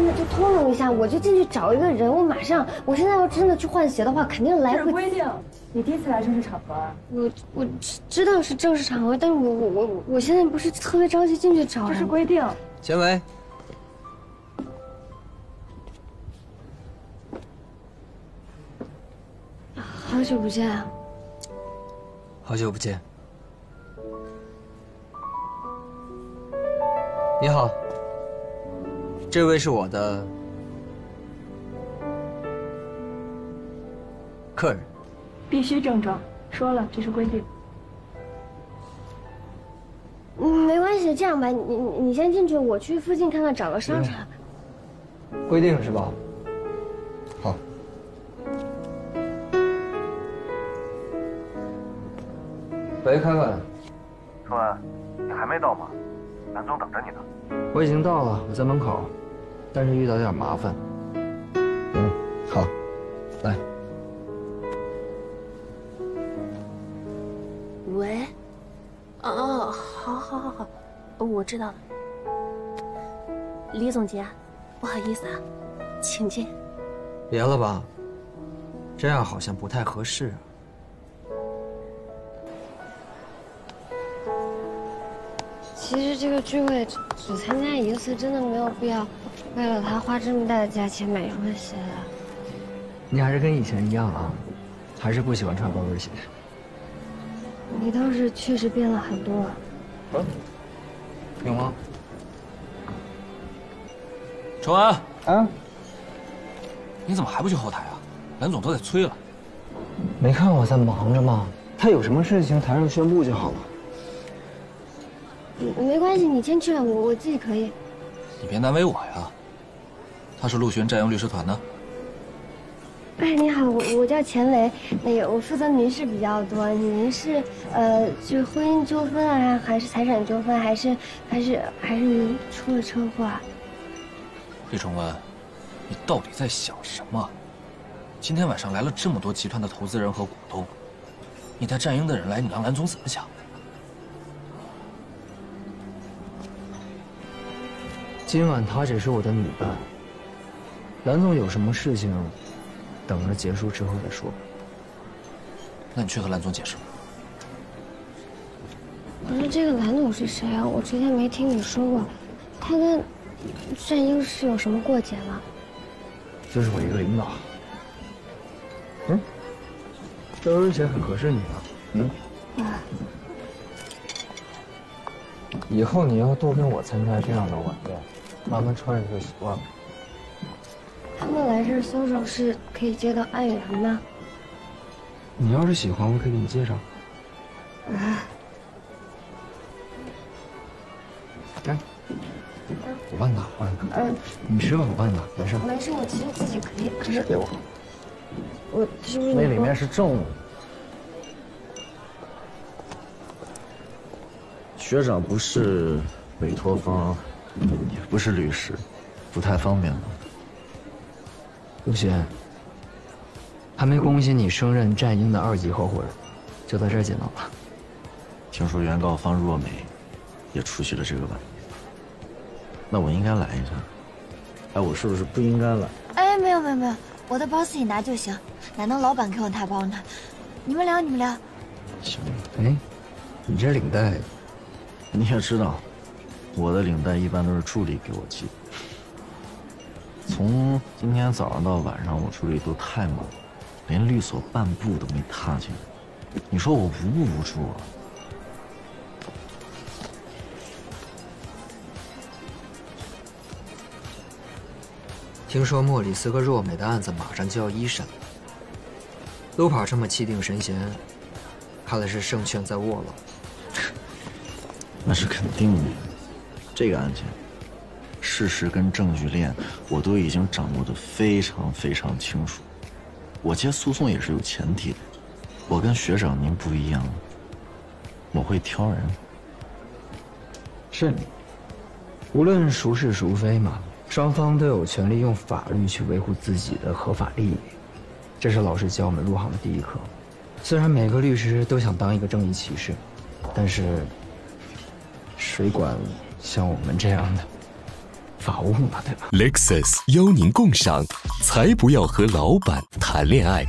真的就通融一下，我就进去找一个人，我马上，我现在要真的去换鞋的话，肯定来不及。规定，你第一次来正式场合啊？我我知知道是正式场合，但是我我我我现在不是特别着急进去找。这是规定。钱伟，好久不见啊！好久不见。你好，这位是我的客人，必须郑重。说了，这是规定。嗯，没关系，这样吧，你你你先进去，我去附近看看，找个商场。规定是吧？好。喂，开开。春文，你还没到吗？南总等着你呢。我已经到了，我在门口，但是遇到点麻烦。嗯，好，来。喂，哦，好，好，好，好，我知道了。李总监，不好意思啊，请进。别了吧，这样好像不太合适啊。其实这个聚会只参加一次，真的没有必要为了他花这么大的价钱买一双鞋的。你还是跟以前一样啊，还是不喜欢穿高跟鞋。你倒是确实变了很多。啊，有吗？崇安，啊，你怎么还不去后台啊？蓝总都在催了。没看我在忙着吗？他有什么事情台上宣布就好了。没关系，你先去，我我自己可以。你别难为我呀。他是陆巡战鹰律师团的。哎，你好，我我叫钱雷，那个我负责民事比较多。您是呃，就婚姻纠纷啊，还是财产纠纷，还是还是还是您出了车祸？李崇文，你到底在想什么？今天晚上来了这么多集团的投资人和股东，你带战鹰的人来，你让蓝总怎么想？今晚她只是我的女伴。蓝总有什么事情，等着结束之后再说。那你去和蓝总解释。不是这个蓝总是谁啊？我之前没听你说过，他跟战英是有什么过节吗？就是我一个领导。嗯，这身鞋很合适你啊。嗯。啊。以后你要多跟我参加这样的晚宴。慢慢穿着就习惯了。他们来这儿搜手是可以接到案源吗？你要是喜欢，我可以给你介绍。啊。来，我帮你拿，我帮你拿。嗯。你吃吧，我帮你拿，没事。没事，我其实自己可以。这是给我。我是不是？那里面是重物。学长不是委托方。也不是律师，不太方便吧。陆轩，还没恭喜你升任战鹰的二级合伙人，就在这儿见到了。听说原告方若美也出席了这个晚宴，那我应该来一下。哎，我是不是不应该来？哎，没有没有没有，我的包自己拿就行，哪能老板给我拿包呢？你们聊你们聊。行。哎，你这领带，你也知道。我的领带一般都是助理给我系。从今天早上到晚上，我助理都太忙，连律所半步都没踏进。你说我无不无助啊？听说莫里斯和若美的案子马上就要一审了，陆跑这么气定神闲，看来是胜券在握了。那是肯定的。这个案件，事实跟证据链我都已经掌握的非常非常清楚。我接诉讼也是有前提的，我跟学长您不一样，我会挑人。是，无论孰是孰非嘛，双方都有权利用法律去维护自己的合法利益。这是老师教我们入行的第一课。虽然每个律师都想当一个正义骑士，但是，谁管？像我们这样的，法务嘛，对吧？Lexus 邀您共赏，才不要和老板谈恋爱。